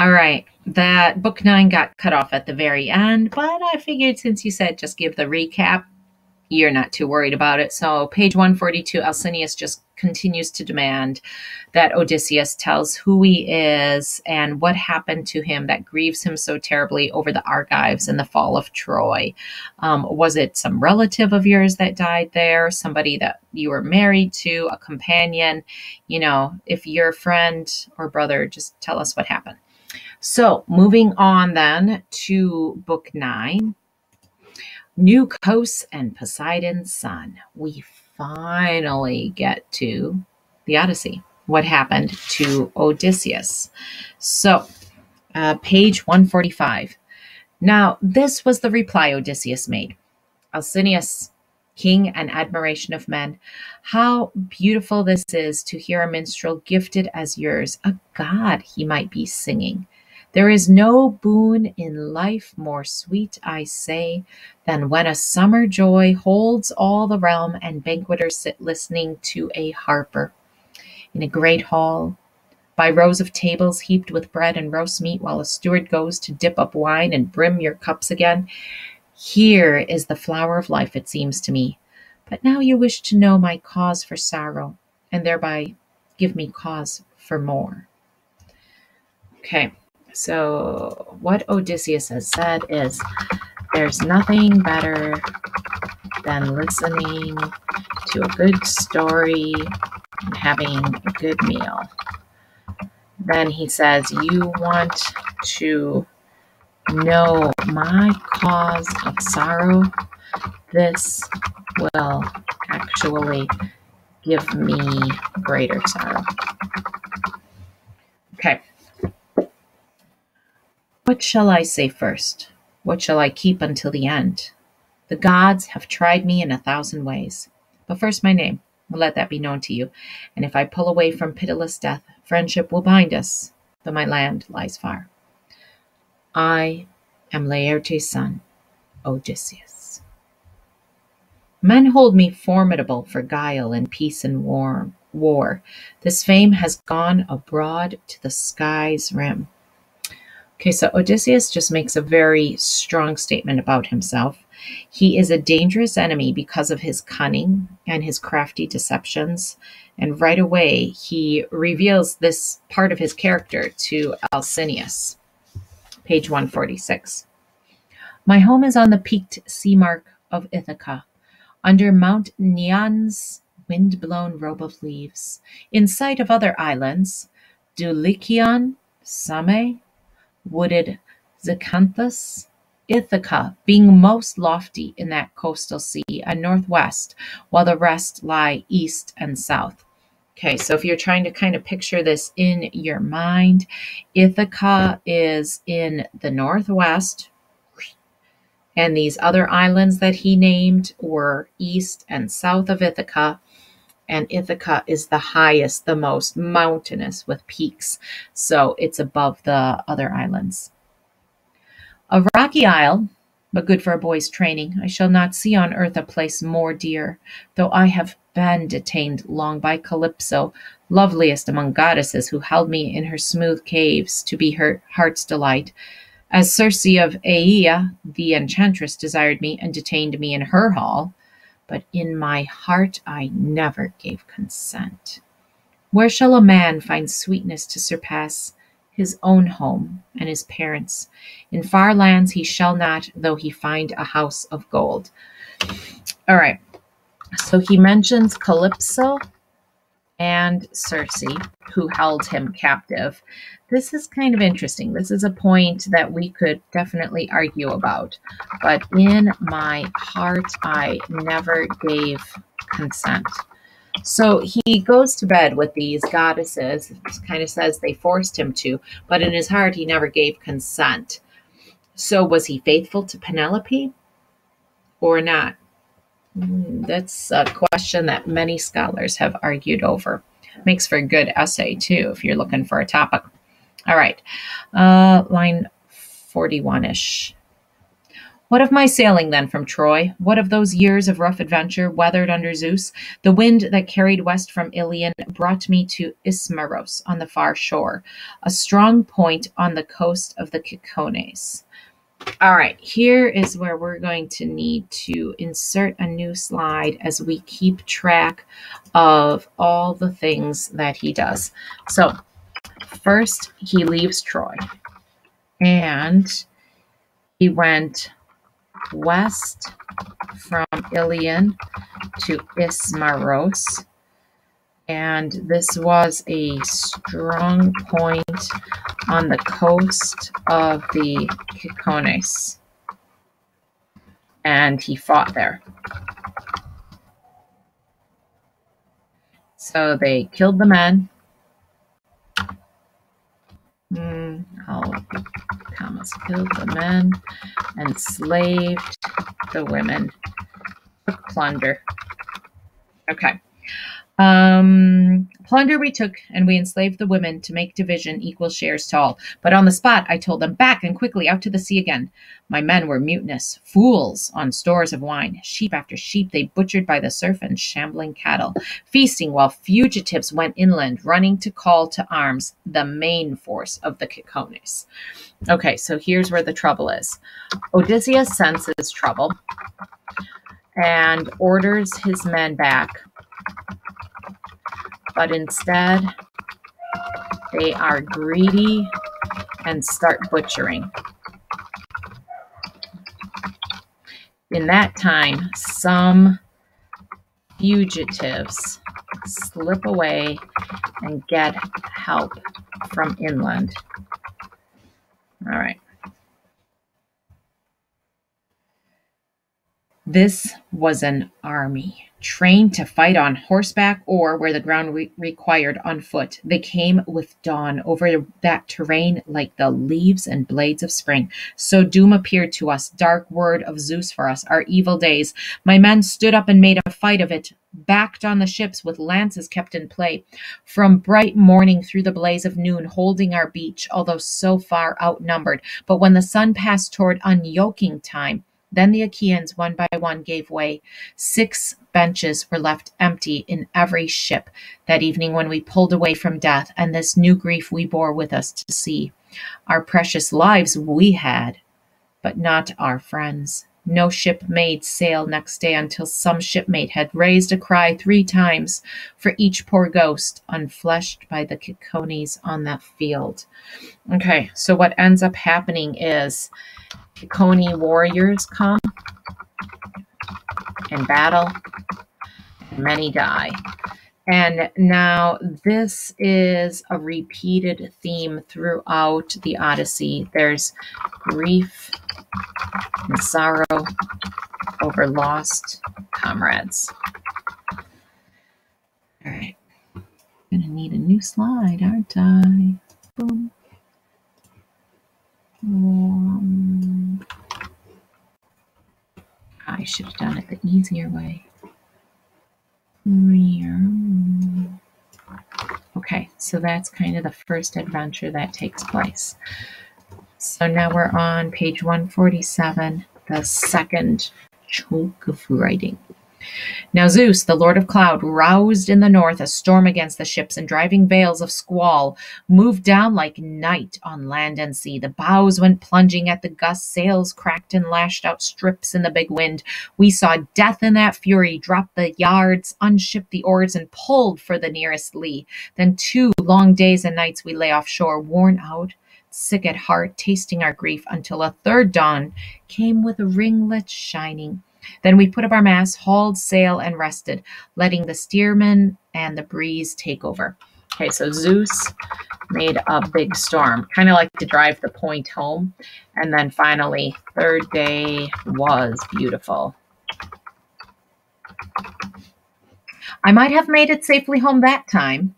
All right. That book nine got cut off at the very end, but I figured since you said just give the recap, you're not too worried about it. So, page 142, Alcinous just continues to demand that Odysseus tells who he is and what happened to him that grieves him so terribly over the Argives and the fall of Troy. Um, was it some relative of yours that died there? Somebody that you were married to, a companion? You know, if you're friend or brother, just tell us what happened. So, moving on then to book nine. new Newcos and Poseidon's son. We finally get to the Odyssey. What happened to Odysseus? So, uh, page 145. Now, this was the reply Odysseus made Alcinous, king and admiration of men, how beautiful this is to hear a minstrel gifted as yours, a god he might be singing. There is no boon in life more sweet, I say, than when a summer joy holds all the realm and banqueters sit listening to a harper. In a great hall, by rows of tables heaped with bread and roast meat, while a steward goes to dip up wine and brim your cups again. Here is the flower of life, it seems to me. But now you wish to know my cause for sorrow, and thereby give me cause for more. Okay. So, what Odysseus has said is there's nothing better than listening to a good story and having a good meal. Then he says, You want to know my cause of sorrow? This will actually give me greater sorrow. Okay. What shall I say first? What shall I keep until the end? The gods have tried me in a thousand ways. But first, my name. Let that be known to you. And if I pull away from pitiless death, friendship will bind us, though my land lies far. I am Laertes' son, Odysseus. Men hold me formidable for guile in peace and war. war. This fame has gone abroad to the sky's rim. Okay, so Odysseus just makes a very strong statement about himself. He is a dangerous enemy because of his cunning and his crafty deceptions. And right away, he reveals this part of his character to Alcinous. Page 146. My home is on the peaked sea mark of Ithaca, under Mount Neion's wind-blown robe of leaves, in sight of other islands, Dulichion, Same, wooded Zakynthos, Ithaca being most lofty in that coastal sea and northwest, while the rest lie east and south. Okay, so if you're trying to kind of picture this in your mind, Ithaca is in the northwest, and these other islands that he named were east and south of Ithaca and Ithaca is the highest, the most mountainous with peaks. So it's above the other islands. A rocky isle, but good for a boy's training. I shall not see on earth a place more dear, though I have been detained long by Calypso, loveliest among goddesses, who held me in her smooth caves to be her heart's delight. As Circe of Aea, the enchantress, desired me and detained me in her hall, but in my heart I never gave consent. Where shall a man find sweetness to surpass his own home and his parents? In far lands he shall not, though he find a house of gold. All right. So he mentions Calypso and Circe, who held him captive. This is kind of interesting. This is a point that we could definitely argue about. But in my heart, I never gave consent. So he goes to bed with these goddesses, kind of says they forced him to, but in his heart, he never gave consent. So was he faithful to Penelope or not? Mm, that's a question that many scholars have argued over. Makes for a good essay, too, if you're looking for a topic. All right, uh, line 41 ish. What of my sailing then from Troy? What of those years of rough adventure weathered under Zeus? The wind that carried west from Ilion brought me to Ismaros on the far shore, a strong point on the coast of the Cicones. All right, here is where we're going to need to insert a new slide as we keep track of all the things that he does. So, first, he leaves Troy and he went west from Ilion to Ismaros. And this was a strong point on the coast of the Cicones. And he fought there. So they killed the men. Mm, all commas killed the men, enslaved the women, took plunder. Okay. Um, plunder we took, and we enslaved the women to make division equal shares to all. But on the spot, I told them, Back and quickly out to the sea again. My men were mutinous, fools on stores of wine. Sheep after sheep they butchered by the surf and shambling cattle, feasting while fugitives went inland, running to call to arms the main force of the Cicones. Okay, so here's where the trouble is. Odysseus senses trouble and orders his men back but instead they are greedy and start butchering. In that time, some fugitives slip away and get help from inland. All right. This was an army trained to fight on horseback or where the ground re- required on foot. They came with dawn over that terrain like the leaves and blades of spring. So doom appeared to us, dark word of Zeus for us, our evil days. My men stood up and made a fight of it, backed on the ships with lances kept in play. From bright morning through the blaze of noon, holding our beach, although so far outnumbered. But when the sun passed toward unyoking time, then the Achaeans one by one gave way. Six benches were left empty in every ship that evening when we pulled away from death, and this new grief we bore with us to sea. Our precious lives we had, but not our friends. No ship made sail next day until some shipmate had raised a cry three times for each poor ghost unfleshed by the Cicones on that field. Okay, so what ends up happening is Coney warriors come in battle, and many die. And now this is a repeated theme throughout the Odyssey. There's grief and sorrow over lost comrades. All right. I'm Gonna need a new slide, aren't I? Boom. Um, I should have done it the easier way. Okay, so that's kind of the first adventure that takes place. So now we're on page 147, the second chunk of writing. Now Zeus, the lord of cloud, roused in the north a storm against the ships, and driving veils of squall moved down like night on land and sea. The bows went plunging at the gusts, sails cracked and lashed out strips in the big wind. We saw death in that fury, drop the yards, unship the oars, and pulled for the nearest lee. Then two long days and nights we lay offshore, worn out, sick at heart, tasting our grief, until a third dawn came with a ringlet shining. Then we put up our masts, hauled sail, and rested, letting the steerman and the breeze take over. Okay, so Zeus made a big storm, kind of like to drive the point home. And then finally, third day was beautiful. I might have made it safely home that time,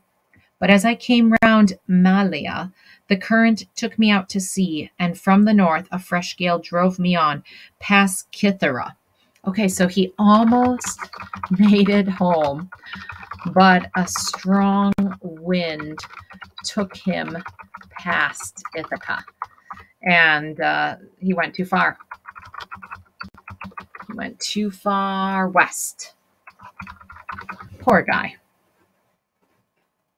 but as I came round Malia, the current took me out to sea, and from the north a fresh gale drove me on past Kythera. Okay, so he almost made it home, but a strong wind took him past Ithaca, and uh, he went too far. He went too far west. Poor guy.